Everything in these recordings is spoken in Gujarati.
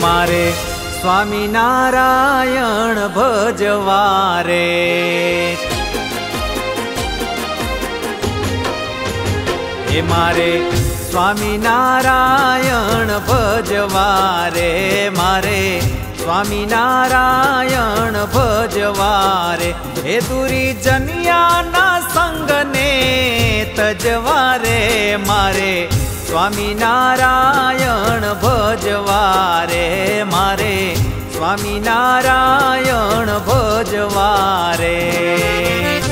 મારે સ્વામિનારાયણ ભજવારે. હે મારે સ્વામિનારાયણ ભજવારે. મારે સ્વામિનારાયણ ભજવારે. હે દુરી જનિયાના સંગને તજવારે. મારે સ્વામિનારાયણ ભજવારે મારે. સ્વામિનારાયણ ભજવારે. હે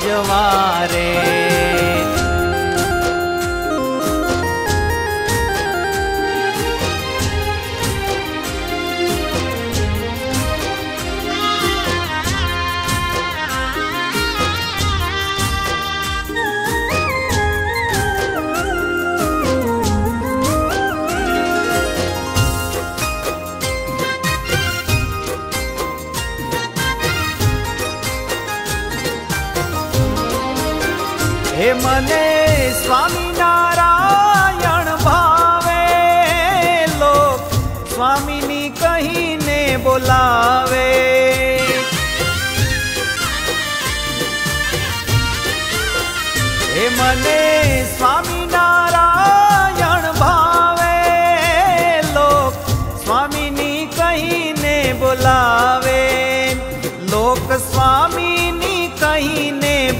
ભજવારે હે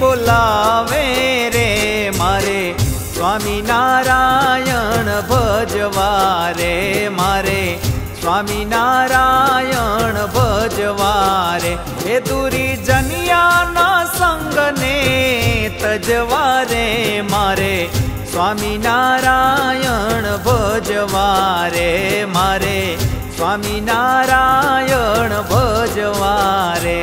બોલાવે રે મારે સ્વામિનારાયણ ભજવારે મારે સ્વામિનારાયણ ભજવારે એ દુરી જનિયાના સંગને તજવારે મારે સ્વામિનારાયણ ભજવારે મારે સ્વામિનારાયણ ભજવારે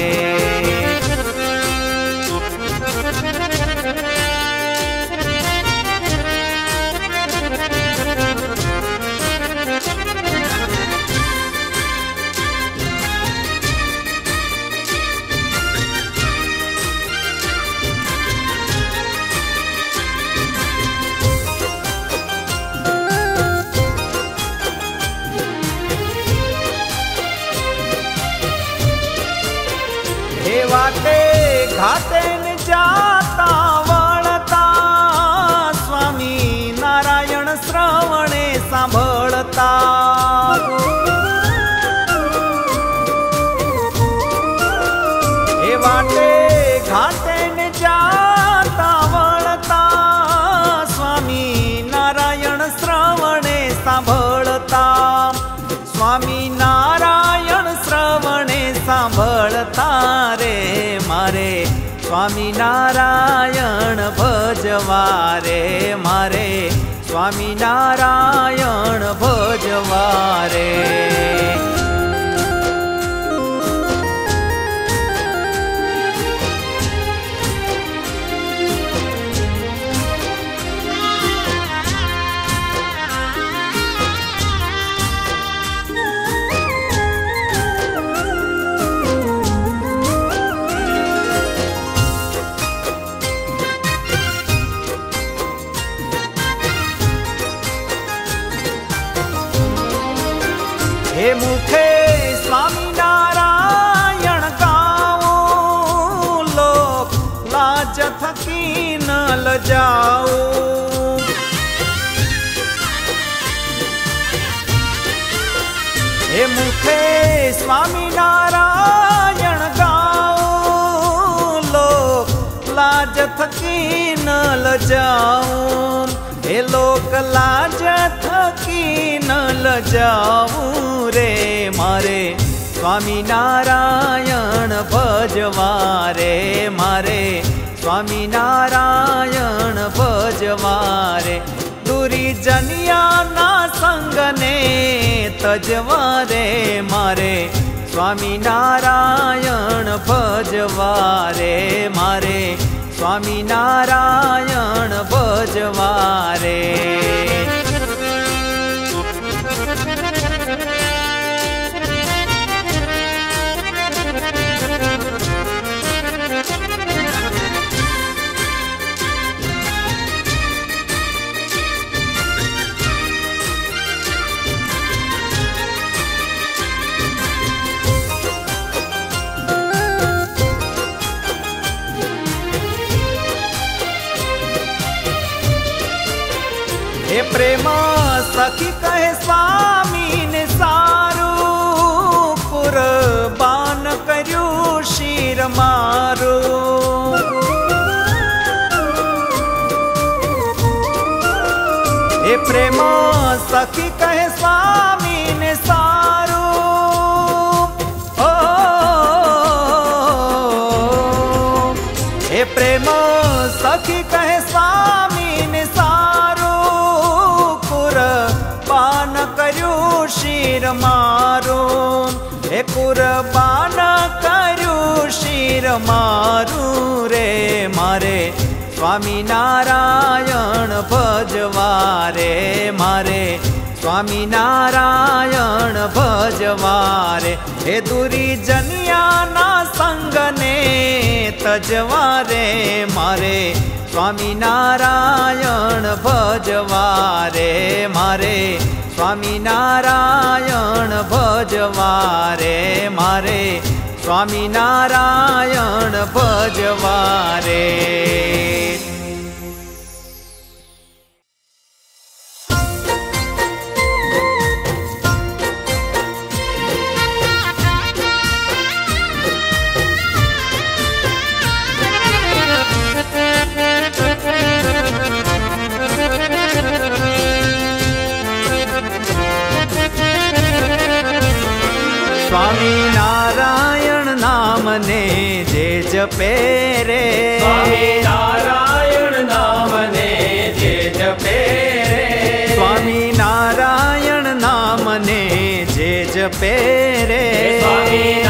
સ્વામિનારાયણ ભજવારે મારે સ્વામિનારાયણ ભજવારે હે हे स्वामी नारायण गो लो लनोक लीनरे स्वामी नारायणज मे मरे स्वामी नारायणज मरे जनिया ना संगने जे मा स्वामी नारायण जवारे मरे स्वामी नारायण प्रेम सखि कामि सारु कुरबान् कु शिरमा કુરબાન કર્યું શિર મારું રે મારે. સ્વામી નારાયણ ભજવા રે મારે. સ્વામી નારાયણ ભજવા રે હે દુરી જનિયાના સંગને તજવા રે મારે. સ્વામી નારાયણ ભજવા રે મારે. સ્વામી નારાયણ ભજવા રે મારે સ્વામી નારાયણ ભજવા રે સ્વામી નારાયણ નામને જે જપે રે. સ્વામી નારાયણ નામને જે જપે રે. સ્વામી નારાયણ નામને જે જપે રે. સ્વામી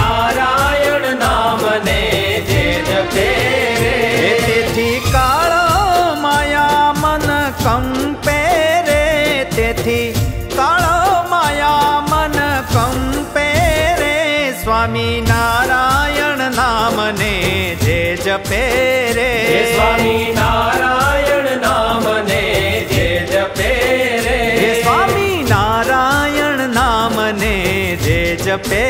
નામને જે જપે રે. સ્વામી નારાયણ નામને જે જપે રે. સ્વામી નારાયણ નામને જે જપે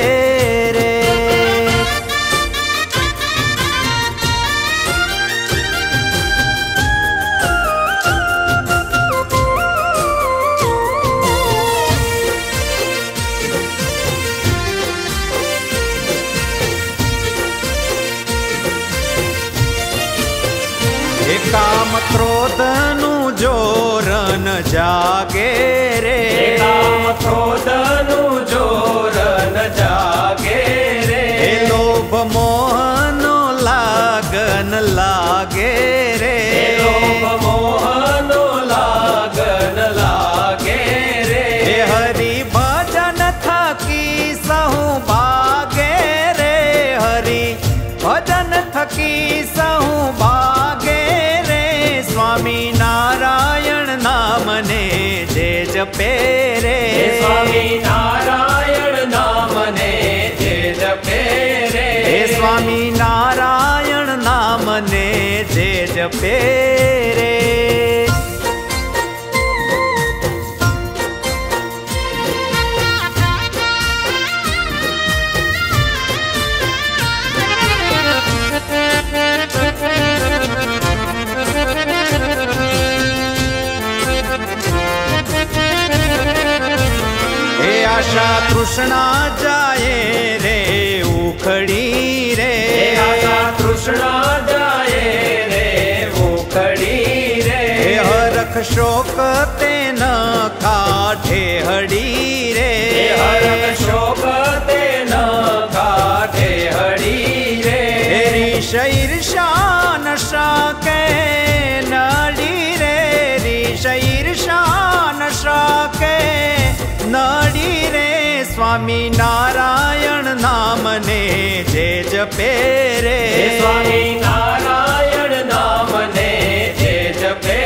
સ્વામી નારાયણ નામને જે જપે રે સ્વામી નારાયણ નામને જે જપે રે હે સ્વામી નારાયણ નામને જે જપે રે જપે રે સ્વામી નારાયણ નામને જે જપે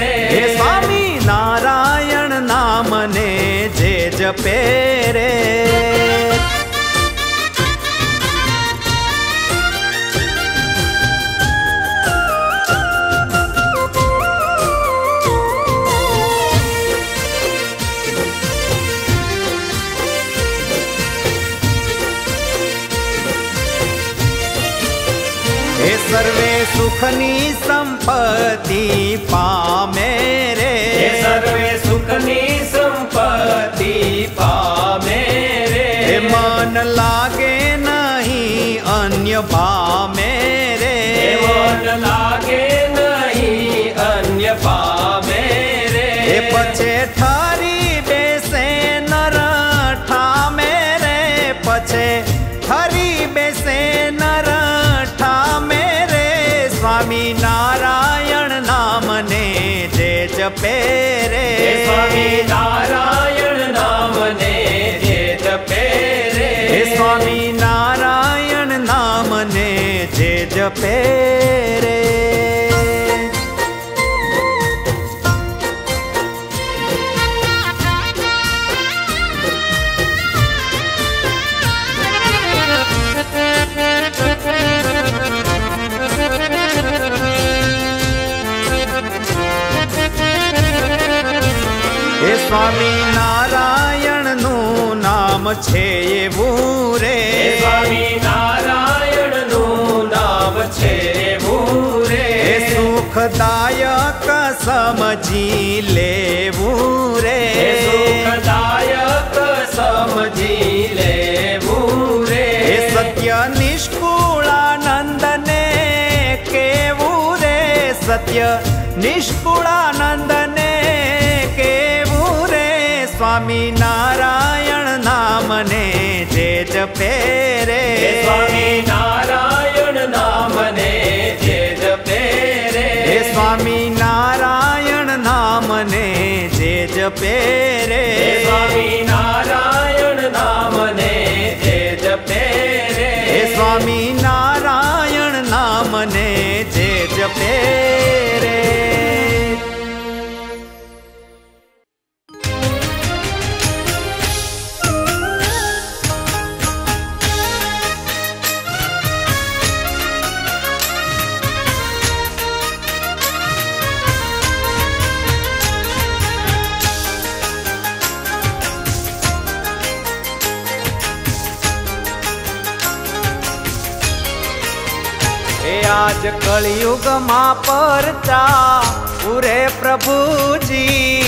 રે સ્વામી નારાયણ નામને જે જપે જે જપે રે હે સ્વામી નારાયણ નામને જે જપે રે હે સ્વામી નારાયણ નામને જે જપે समझी लेवू रे। सुखदायक समझी लेवू रे। सत्य निष्कुळाने केवू रे। सत्य निष्कुळाने केवू रे। स्वामी नारायण नामने जे जपे रे स्वामी नारायण नामने जे जपे रे स्वामी નામને જે જપે રે. સ્વામી નારાયણ નામને જે જપે રે. સ્વામી નારાયણ નામને જે જપે કળિયુગમાં પરચા પૂરે પ્રભુજી.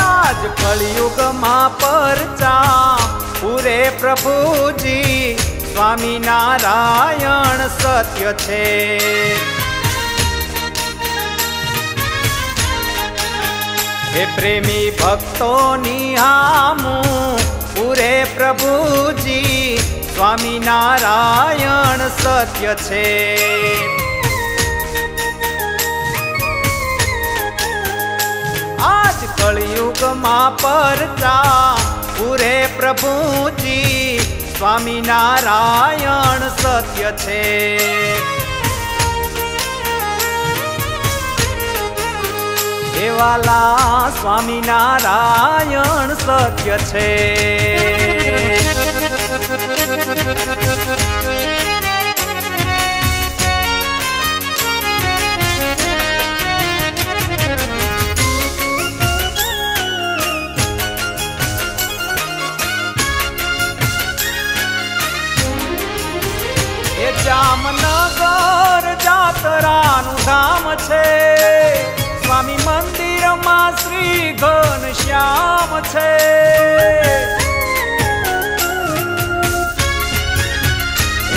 આજ કળિયુગમાં પરચા પૂરે પ્રભુજી. સ્વામી નારાયણ સત્ય છે. હે પ્રેમી ભક્તોની નિહામું પૂરે પ્રભુજી. સ્વામી નારાયણ સત્ય છે. આજ કળિયુગમાં પરચા પૂરે પ્રભુજી સ્વામી નારાયણ સત્ય છે. દેવાલા સ્વામી નારાયણ સત્ય છે. જામનગર જાતરાનું ધામ છે. સ્વામી મંદિરમાં શ્રી ઘન શ્યામ છે.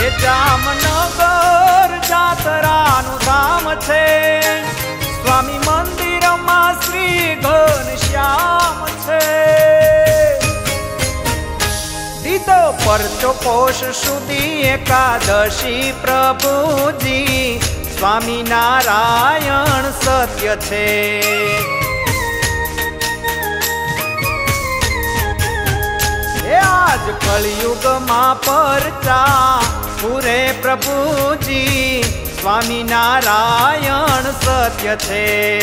જામનગર જાતરાનું ધામ છે. સ્વામી મંદિરમાં શ્રી ઘન શ્યામ છે. દીધો પરચો કોષ સુધી એકાદશી પ્રભુજી, સ્વામી નારાયણ સત્ય છે. આજ કળિયુગમાં પરચા પૂરે પ્રભુજી સ્વામી નારાયણ સત્ય છે.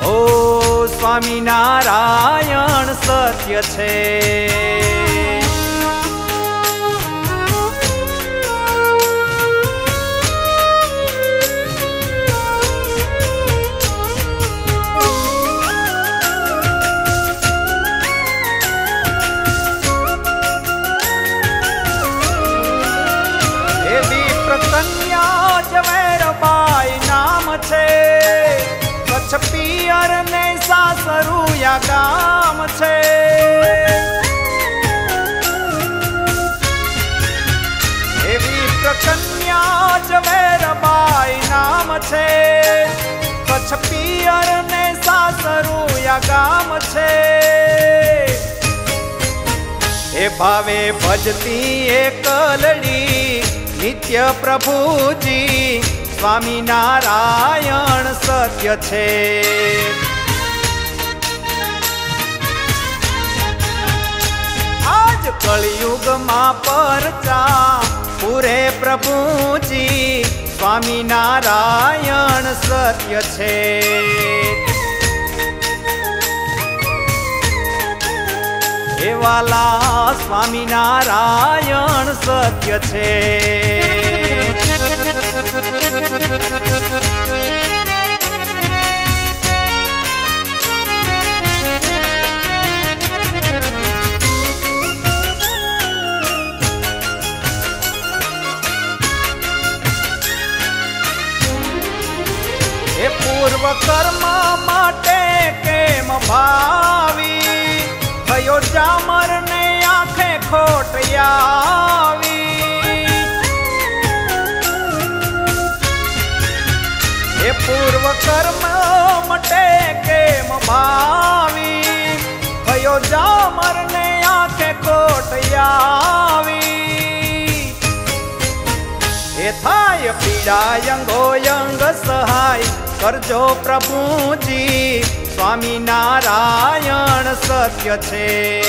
ઓ સ્વામી નારાયણ સત્ય છે. સાસરુયા ગામ છે. એ ભાવે ભજતી એ કલડી નિત્ય પ્રભુજી સ્વામી નારાયણ સત્ય છે. આજ કળિયુગમાં પરચા પૂરે પ્રભુજી સ્વામી નારાયણ સત્ય છે. એવાલા સ્વામિનારાયણ સત્ય છે. પૂર્વ કર્મ માટે કેમ ભાવી થયો જામર ને આંખે ખોટ આવી. એ પૂર્વ કર્મ મટે કેમ ભાવી? થયો જામર ને આંખે ખોટ આવી. એ થાય પીડા અંગો અંગ સહાય. કરજો પ્રભુજી સ્વામી નારાયણ સત્ય છે.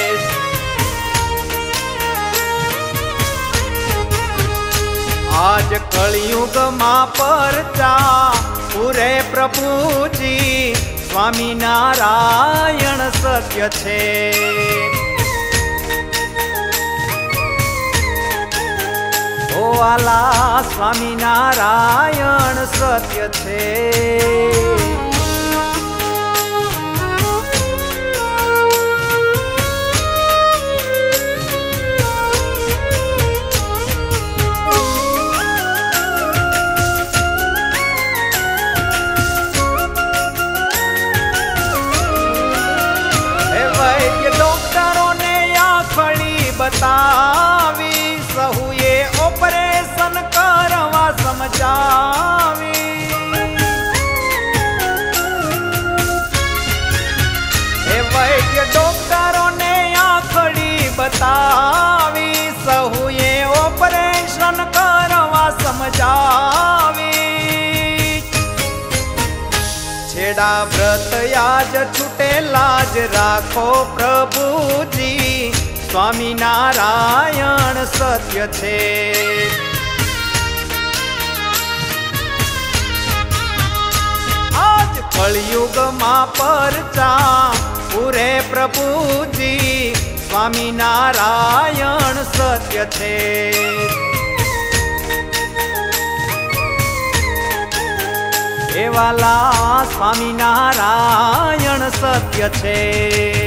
આજ કળિયુગમાં પરચા પૂરે પ્રભુજી સ્વામી નારાયણ સત્ય છે. ઓ આલા સ્વામી નારાયણ સત્ય છે. બતાવી સહુએ ઓપરેશન કરવા સમજાવી એ વૈદ્ય ડોક્ટરોને આંખડી બતાવી સહુએ ઓપરેશન કરવા સમજાવી છેડા વ્રત યાજ છૂટેલા જ રાખો પ્રભુજી. સ્વામી નારાયણ સત્ય છે. આજ કળિયુગમાં પરચા પૂરે પ્રભુજી સ્વામી નારાયણ સત્ય છે. એવાલા સ્વામી નારાયણ સત્ય છે.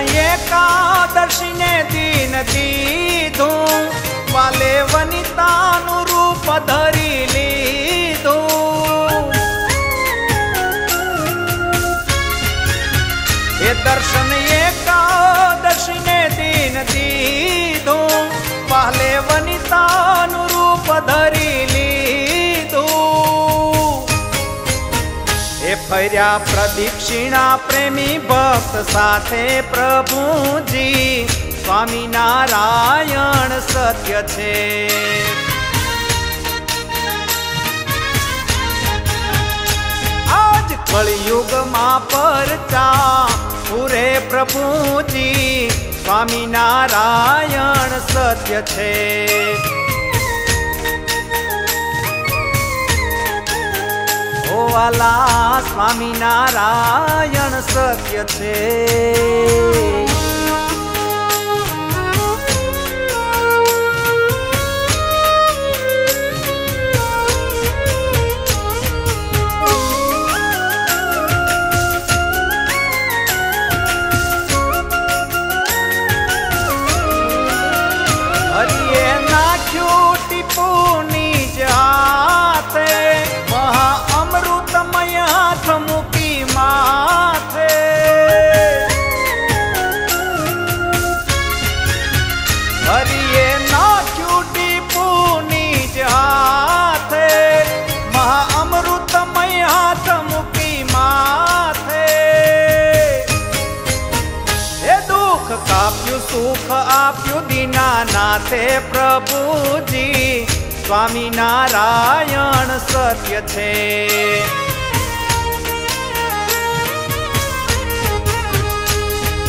એકાદશીને દિન દીધું. વાલે વનિતાનું રૂપ ધરી લીધું. એ દર્શન એકાદશીને દિન દીધું. વાલે વનિતાનું રૂપ ધરી ફર્યા પ્રદક્ષિણા પ્રેમી ભક્ત સાથે પ્રભુજી. સ્વામિનારાયણ સત્ય છે. આજ કળિયુગમાં પરચા પૂરે પ્રભુજી. સ્વામિનારાયણ સત્ય છે. વાલા સ્વામિનારાયણ સત્ય છે. દીનાનાથે પ્રભુજી સ્વામિનારાયણ સત્ય છે.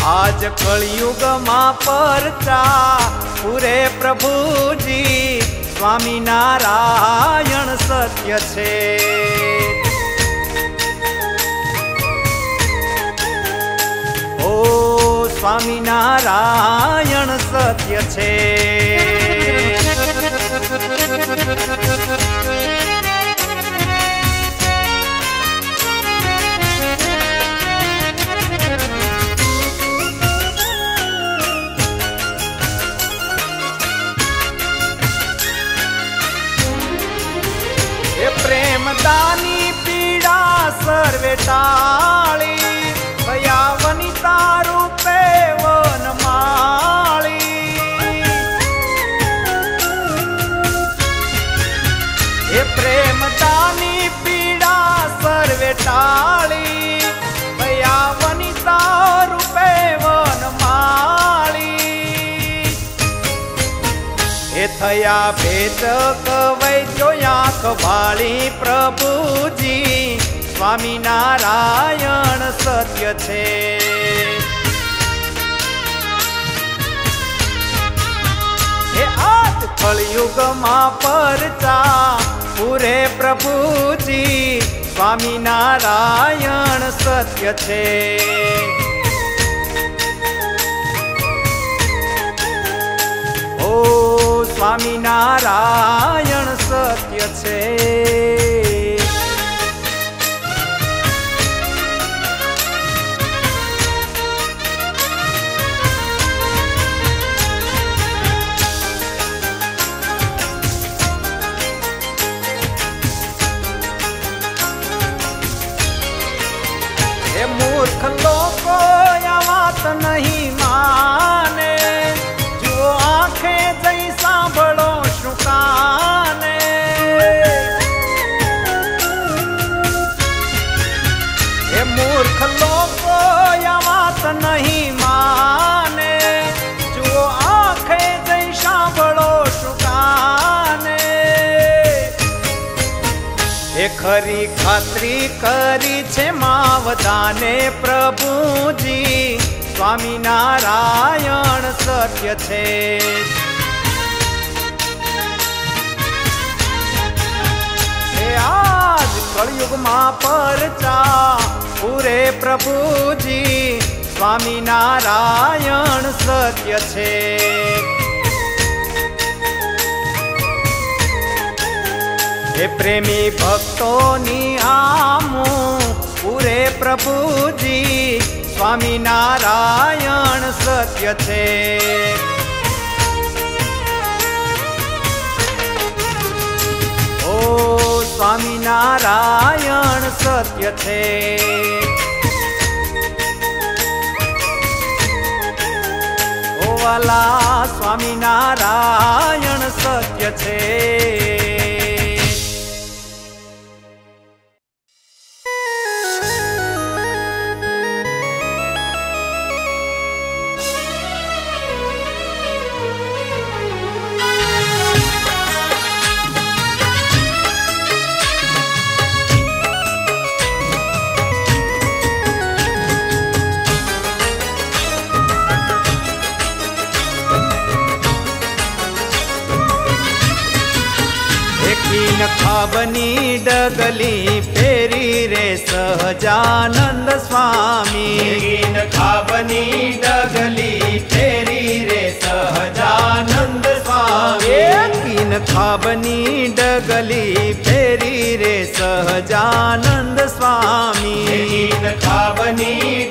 આજ કળિયુગમાં પરચા પૂરે પ્રભુજી સ્વામિનારાયણ સત્ય છે. ઓ સ્વામિનારાયણ સત્ય છે. પ્રેમદાની પીડા સર્વે ટાળી થયા ભેદ કવઈ જોયા કભાળી પ્રભુજી, સ્વામિનારાયણ સત્ય છે. આજ કળિયુગમાં પરચા પૂરે પ્રભુજી, સ્વામિનારાયણ સત્ય છે. ઓ સ્વામિનારાયણ સત્ય છે. મૂર્ખ લોકો આ વાત નહીં ખરી ખાતરી કરી છે માવતાને પ્રભુજી. સ્વામિનારાયણ સત્ય છે. આજ કળયુગમાં પરચા પૂરે પ્રભુજી. સ્વામિનારાયણ સત્ય છે. હે પ્રેમી ભક્તોની આમું પૂરે પ્રભુજી, સ્વામિનારાયણ સત્ય છે. ઓ સ્વામિનારાયણ સત્ય છે. વાલા સ્વામિનારાયણ સત્ય છે. ખાબની ડગલી ફેરી રે સહજાનંદ સ્વામી. ખાબની ડગલી ફેરી રે સહજાનંદ સ્વામી. ખાબની ડગલી ફેરી રે સહજાનંદ સ્વામી. ગીન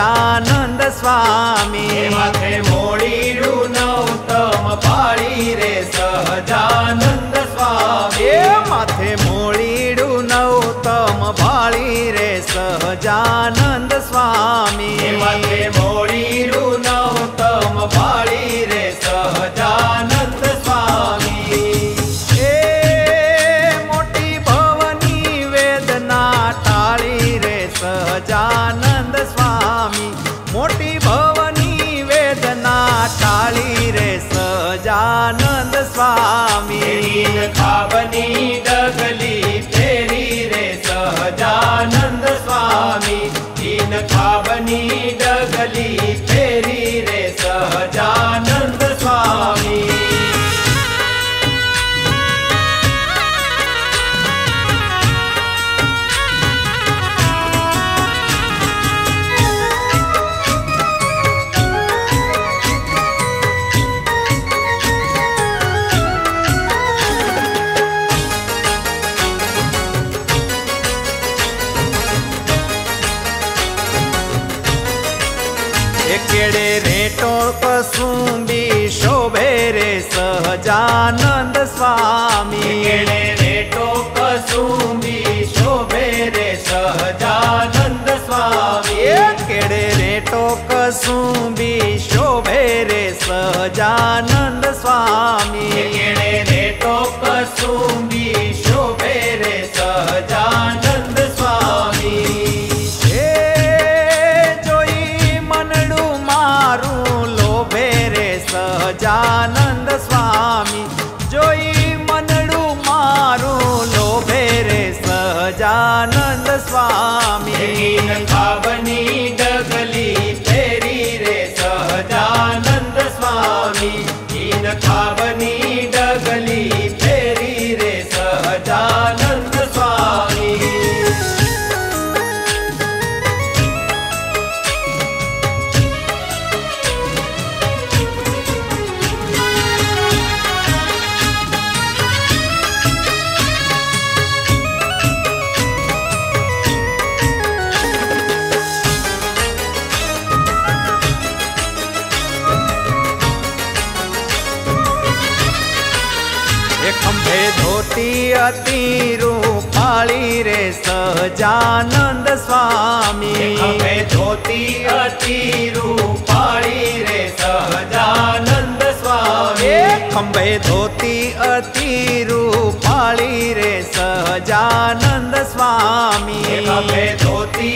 સહજાનંદ સ્વામી માથે મોડીડું નવતમ પાળી રે સહજાનંદ સ્વામી માથે મોળીડું નવતમ પાળી રે સહજાનંદ સ્વામી માથે મોડીડું નવતમ પાળી રે स्वामी खावनी डगली फेरि रे सहजानन्द स्वामी। दीन खावनी डगली સહજાનંદ સ્વામી કેળે રેટો કસુંબી શોભે રે સહજાનંદ સ્વામી એ જોઈ મનડું મારું લોભે રે સહજાનંદ સ્વામી જોઈ મનડું મારું લોભે રે સહજાનંદ સ્વામી ळीरे सहजान स्वामी। ज्योति अति रूपाळी रे सहजान स्वामी। अम्बे धोती रूपाळी रे सहजान स्वामी। लम्भे धोती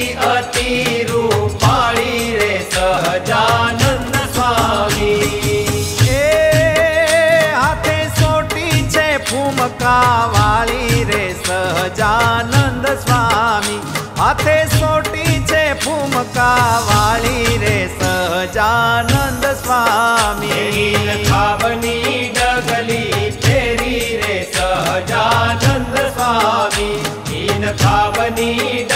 रूप વાળી રે સહજાનંદ સ્વામી હાથે સોટી છે ફૂમકા વાળી રે સહજાનંદ સ્વામી નીલ ખાબની ડગલી ફેરી રે સહજાનંદ સ્વામી નીલ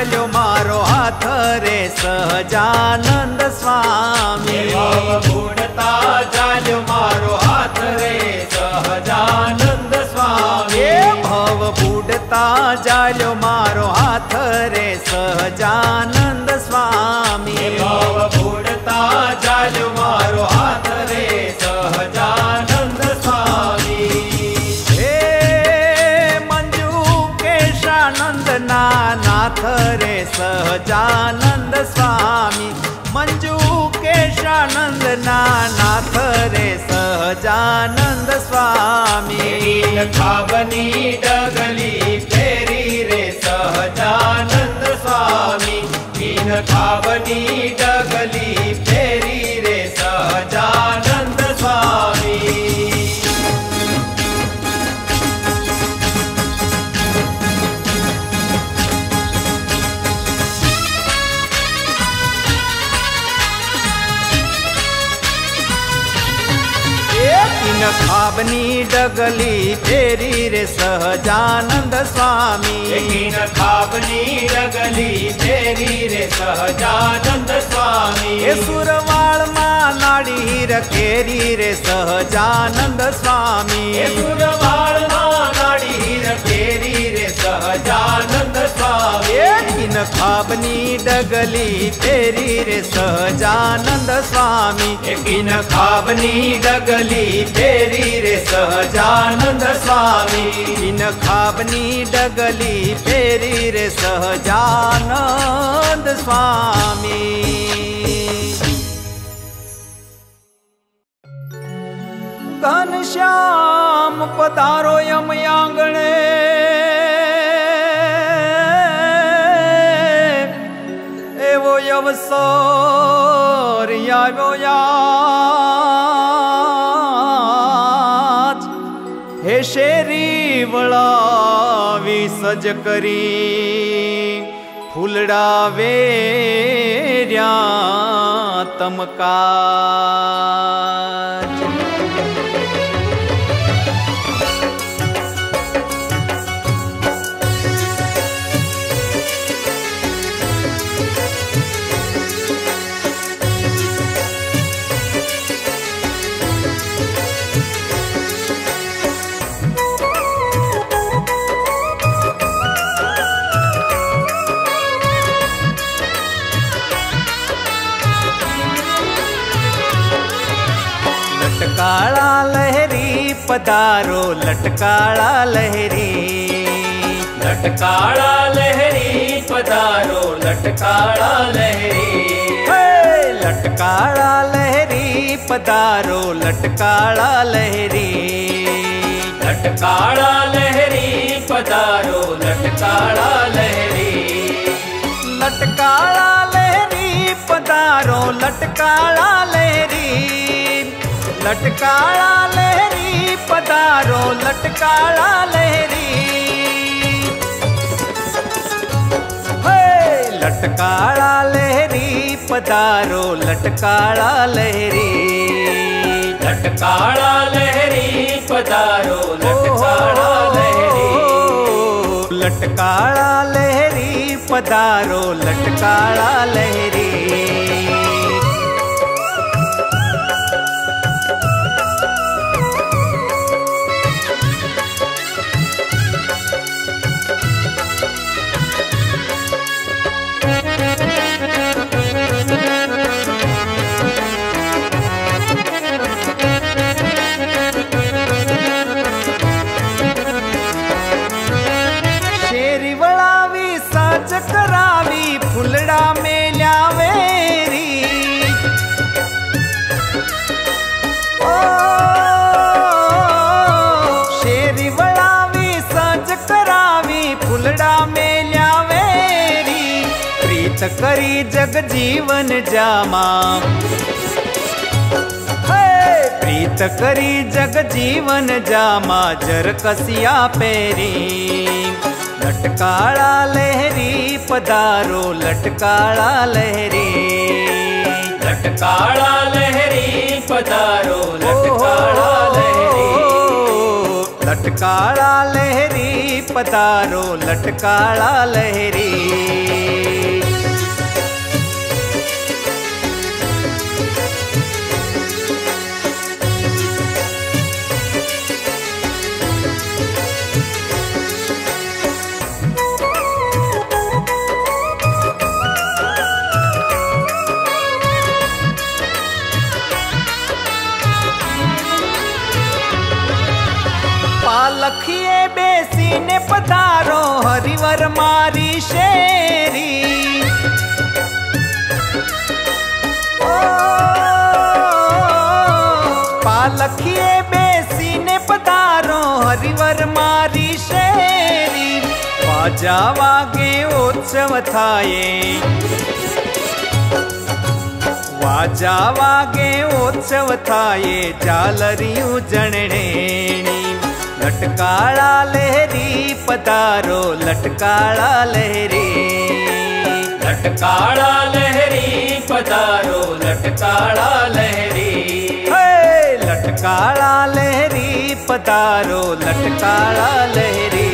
ચાલ્યો મારો હાથ રે સહજાનંદ સ્વામી. બુડતા ચાલ્યો મારો હાથ રે સહજાનંદ સ્વામી. ભવ બુડતા ચાલ્યો खावनी डगली फेरी रे ीलिरे सहजान स्वामीहीट ખાબની ડગલી ફેરી રે સહજાનંદ સ્વામી. ખાબની ડગલી ફેરી રે સહજાનંદ સ્વામી. એ સુરવાળમાં નાડી રખેરી રે સહજાનંદ સ્વામી. એ સુરવાળમાં નાડી ફેરી રે સહજાનંદ સ્વામી ખાબની ડગલી ફેરી રે સહજાનંદ સ્વામી એકીન ખાબની ડગલી ફેરી રે સહજાનંદ સ્વામી કિન ખાબની ડગલી ફેરી રે સહજાનંદ સ્વામી ઘનશ્યામ પધારો યમ આંગણે ोरिया गो हे शेरि वी सजकी फुलडा वेर्यामका પધારો લટકાળા લહેરી. લટકાળા લહેરી પધારો લટકાળા લહેરી! લટકાળા લહેરી પધારો લટકાળા લહેરી. લટકાળા લહેરી પધારો લટકાળા લહેરી. લટકાળા લહેરી પધારો લટકાળા લહેરી. લટકાળા લહેરી પધારો લટકાળા લહેરી. હે! લટકાળા લહેરી પધારો લટકાળા લહેરી. લટકાળા લહેરી પધારો લટકાળા લહેરી. લટકાળા લહેરી પધારો લટકાળા લહેરી. પ્રીત કરી જગજીવન જામા હે! પ્રીત કરી જગજીવન જામા જર કસિયા પહેરી લટકાળા લહેરી પધારો લટકાળા લહેરી લટકાળા લહેરી પધારો લટકાળા લહેરી લટકાળા લહેરી પધારો લટકાળા લહેરી બેસીને પધારો હરિવર મારી શેરી ઓ, પાલખીએ બેસીને પધારો હરિવર મારી શેરી વાજા વાગે ઉત્સવ થાય વાજા વાગે ઉત્સવ થાય ચાલરિયું જણણેણી લટકાળા લહેરી પધારો લટકાળા લહેરી લટકાળા લહેરી પધારો લટકાળા લહેરી! લટકાળા લહેરી પધારો લટકાળા લહેરી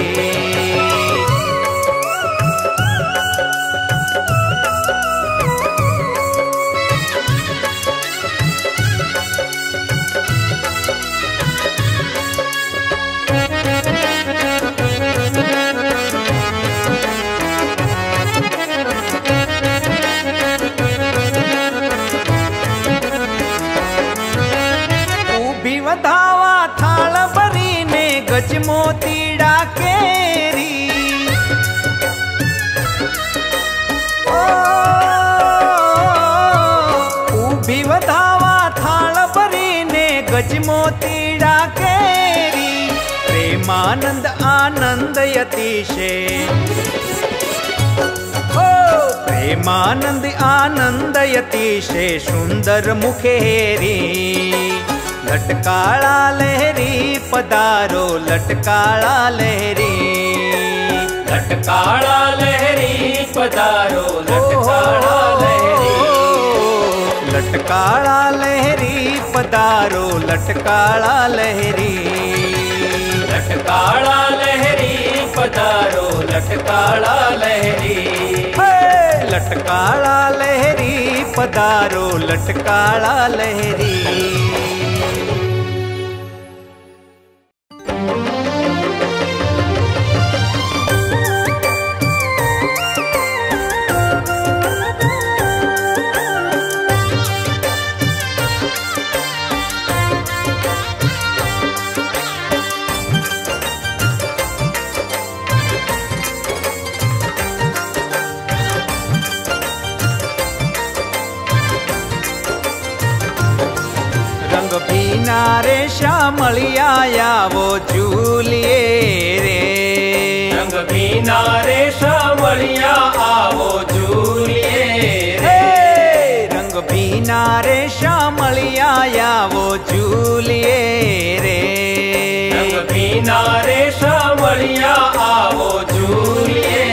આનંદ યતિશે ઓ પ્રેમાનંદ આનંદ યતિશે સુંદર મુખેરી લટકાળા લહેરી પધારો લટકાળા લહેરી લટકાળા લહેરી પધારો લટકાળા લહેરી લટકાળા લહેરી પધારો લટકાળા લહેરી લટકાળા પધારો લટકાળા લહેરી! લટકાળા લહેરી પધારો લટકાળા લહેરી ભીના રે શ્યામળી આયાવો ઝૂલીએ રે. રંગ ભીના રે શામળિયા આવો ઝૂલીએ! રે રંગ કિનારે રે શ્યામળી આયાવો ઝૂલીએ રે. રંગ ભીના રે આવો ઝૂલીએ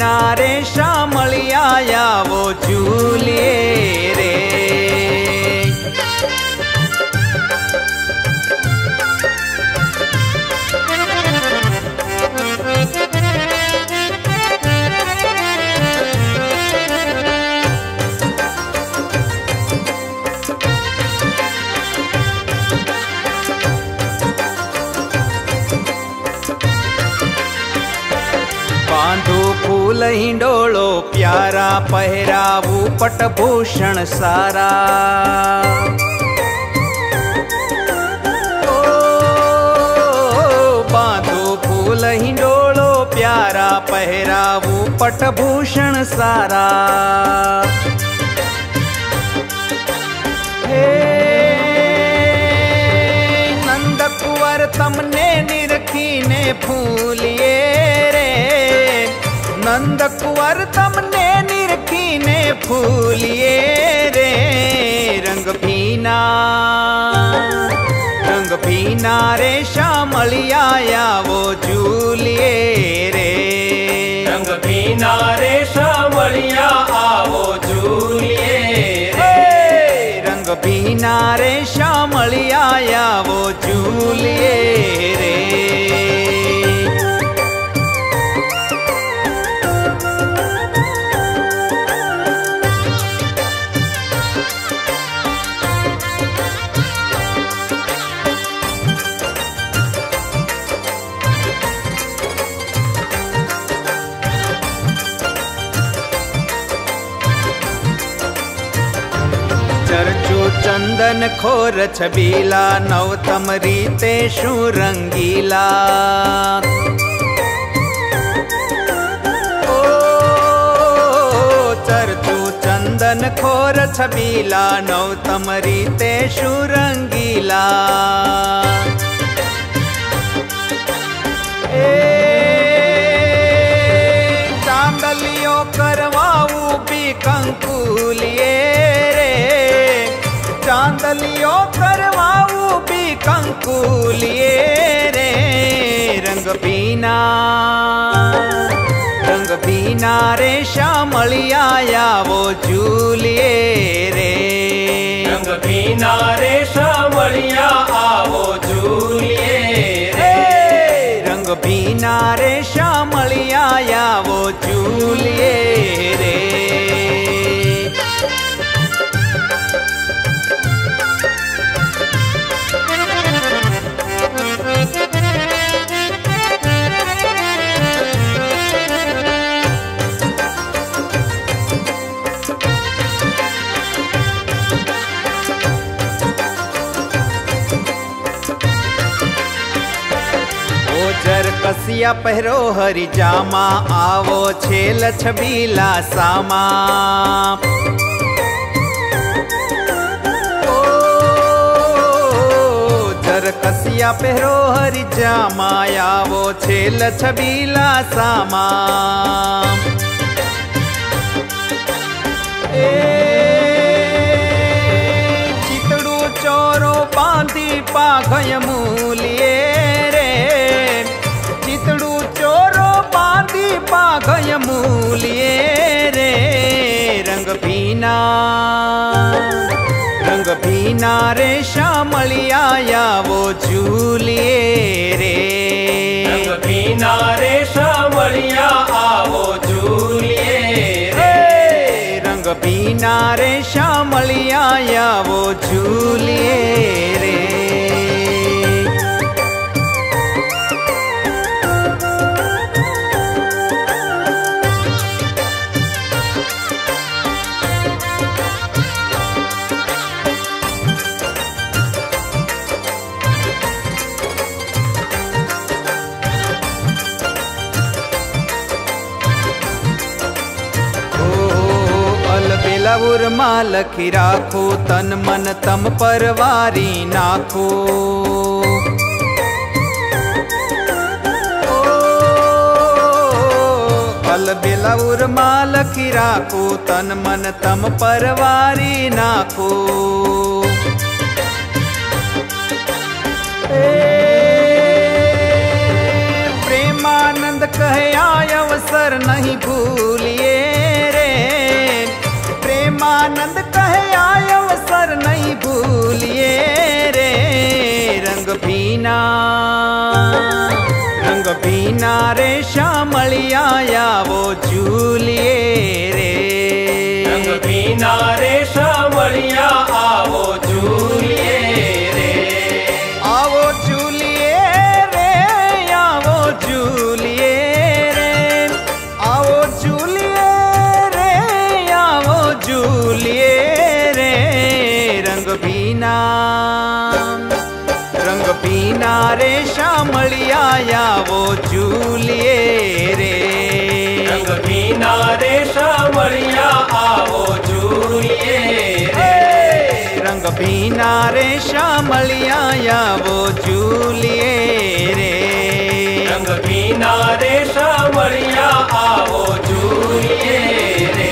ભીના રે શામળી આયાવો ઝૂલીએ ફૂલ ડોળો પ્યારા પહેરાવું પટભૂષણ સારા. બાંધો ફૂલ હિંડોળો પ્યારા પહેરાવું પટભૂષણ સારા. હે નંદકુંવર, તમને નિરખીને ફૂલીએ રે નંદકુંવર તમને નિરખીને ફૂલીએ રે રંગ ભીના રંગ ભીના રે શામળી આયાવો ઝૂલીએ રે રંગ ભીના રે શામળિયા આવો ઝૂલીએ રે હે! રંગ ભીના રે શામળી આયાવો ઝૂલીએ ચંદન ખોર છબીલા નવતમ રીતે શું રંગીલા? ઓ, ચરચું ચંદન ખોર છબીલા નવતમ રીતે શું રંગીલા? એ ચાંદલિયો કરવા ઊભી કંકુલીએ રે ચાંદલિયો કરવા ઊભી કંકુલીએ રે રંગ ભીના રંગ ભીના રે શામળી આયાવો ઝૂલીએ રે રંગ ભીના રે શામળિયા આવો ઝૂલીએ રે રે રંગ ભીના રે શામળી કસિયા પહેરો હરિજામાં, આવો છે લછબીલા સામા કસિયા પહેરો હરી જામા આવો છે લછબીલા સામા ચિતડું ચોરો બાંધી પાઘય મૂલીએ બાંધી પાઘય મૂલીએ રે રંગ ભીના રંગ ભીના રે શામળી આયાવો ઝૂલીએ રે રંગ ભીના રે શામળિયા આવો ઝૂલીએ લવુરમાં લખી રાખો, તન મન તમ પરવારી નાખો. અલ બેલાઉરમાં લખી રાખો, તન મન તમ પરવારી નાખો. પીના. રંગ પીના રે શામળિયા આવો ઝૂલીએ રે. રંગ પીના રે શામળિયા माया वो झूलिए रे। रंग बीना रे सावरिया आओ झूलिए रे। रंग बीना रे श्यामलिया या वो झूलिए रे। रंग बीना रे सावरिया आओ झूलिए रे।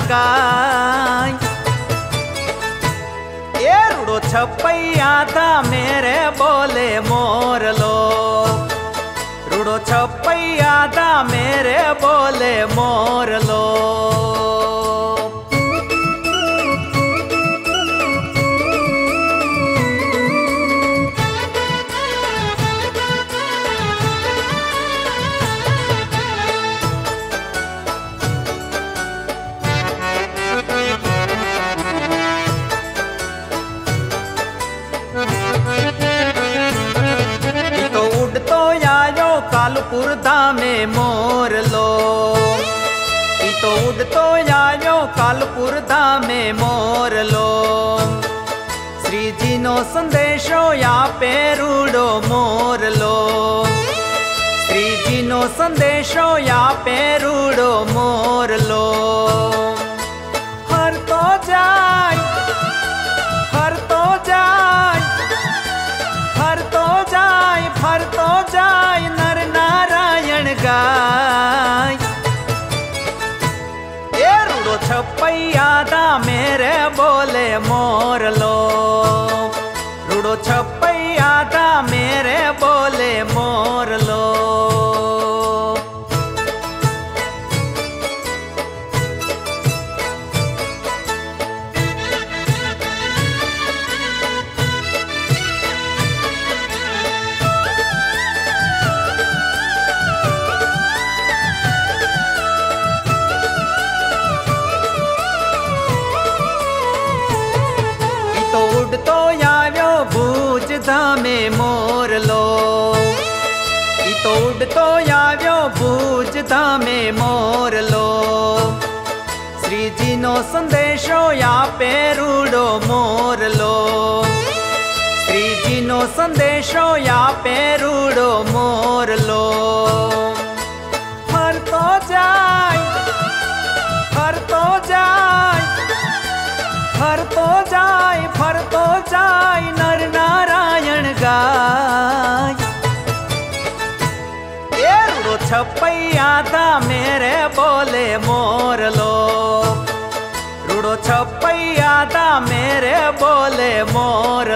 ગાય એ રૂડો છપૈયા તા મેરે બોલે મોરલો. રૂડો છપૈયા તા મેરે બોલે મોરલો. કાલપુર ધામે મોર લો ઈ તો ઉડતો આયો કાલપુર ધામે મોર લો શ્રીજીનો સંદેશો આપે રૂડો મોર લો શ્રીજીનો સંદેશો આપે રૂડો મોર લો હરતો જાય ફરતો જાય ફરતો જાય ફરતો જાય નર નારાયણ ગાય. એ રૂડો છપૈયા તા મેરે બોલે મોરલો. રૂડો છપૈયા ભુજ ધામે મોર લો. શ્રીજીનો સંદેશો આપે રૂડો મોર લો. શ્રીજીનો સંદેશો આપે રૂડો મોર લો. ફરતો જાય ફરતો જાય ફરતો જાય ફરતો જાય નર નારાયણ ગાય. છપૈયા તા મેરે બોલે મોરલો રૂડો છપૈયા તા મેરે બોલે મોર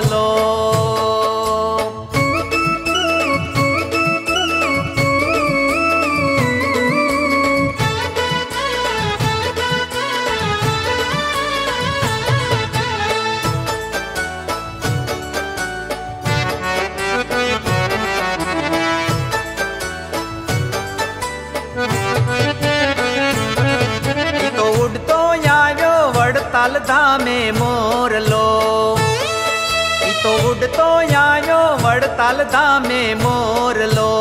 વડતાલ ધામે મોર લો.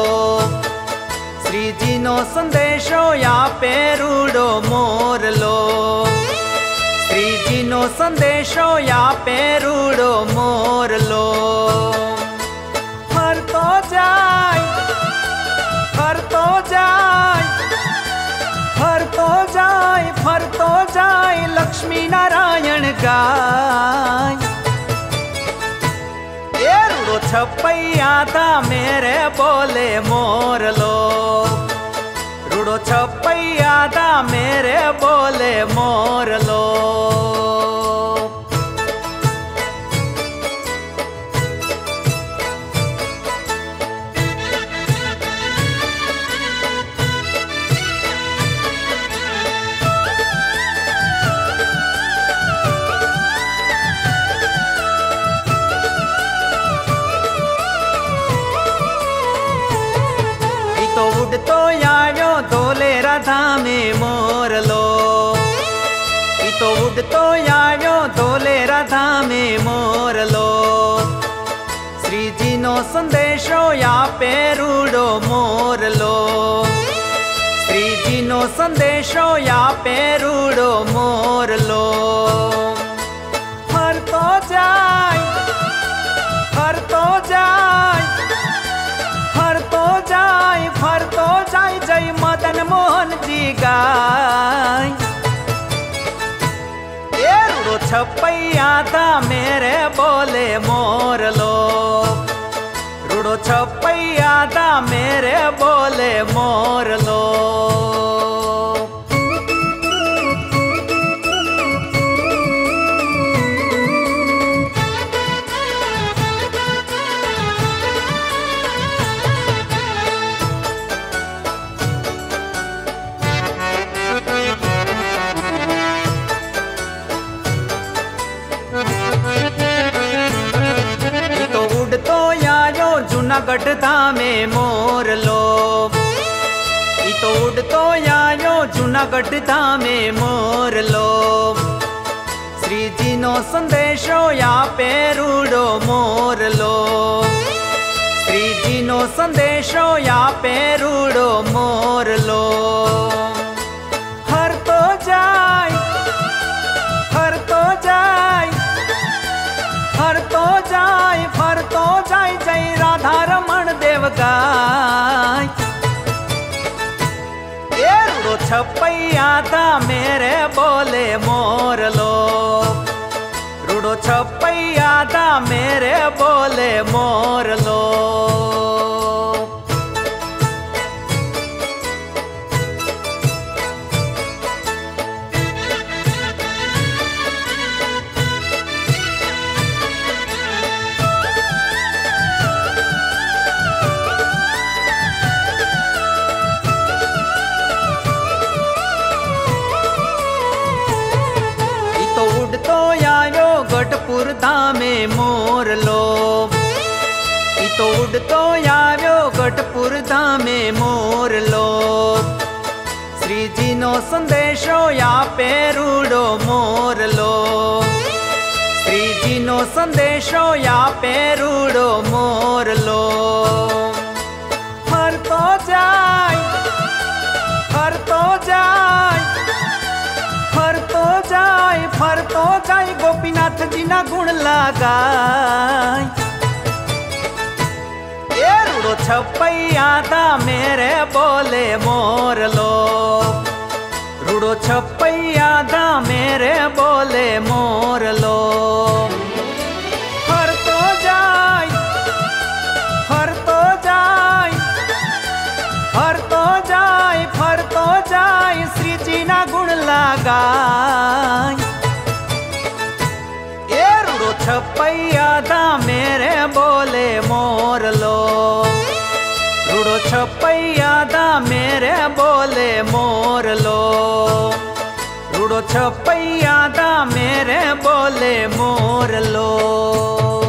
શ્રીજીનો સંદેશો આપે રૂડો મોર લો. શ્રીજીનો સંદેશો આપે રૂડો મોર લો. ફરતો જાય ફરતો જાય ફરતો જાય ફરતો જાય લક્ષ્મી નારાયણ ગાય. એ રૂડો છપૈયા તા મેરે બોલે મોરલો. રૂડો છપૈયા તા મેરે બોલે મોરલો. સંદેશો આપે રૂડો મોરલો શ્રીજીનો સંદેશો આપે રૂડો મોરલો ફરતો જાય ફરતો જાય ફરતો જાય ફરતો જાય જય મદન મોહનજી ગાય એ રૂડો છપૈયા તા મેરે બોલે મોરલો રૂડો છપૈયા તા મેરે બોલે મોરલો જુનાગઢ ધામે મોરલો ઈ તો ઉડતો આવ્યો જુનાગઢ ધામે મોરલો શ્રીજીનો સંદેશો આપે રૂડો મોરલો શ્રીજીનો સંદેશો આપે રૂડો મોરલો ફરતો જાય ફરતો જાય ફરતો જાય ફરતો જાય જય છપૈયા તા મેરે બોલે મોરલો રૂડો છપૈયા તા મેરે બોલે મોરલો શ્રીજીનો સંદેશો આપે રૂડો મોરલો. શ્રીજીનો સંદેશો આપે રૂડો મોરલો. ફરતો જાય ફરતો જાય ફરતો જાય ફરતો જાય, ગોપીનાથજીના ગુણ લાગાય. છપૈયા તા મેરે બોલે મોરલો. રૂડો છપૈયા તા મેરે બોલે મોરલો ફરતો જાય ફરતો જાય ફરતો જાય ફરતો જાય શ્રીજીના ગુણ લાગાય એ રૂડો છપૈયા તા મેરે બોલે મોરલો રૂડો છપૈયા દા મેરે બોલે મોરલો. રૂડો છપૈયા દા મેરે બોલે મોરલો.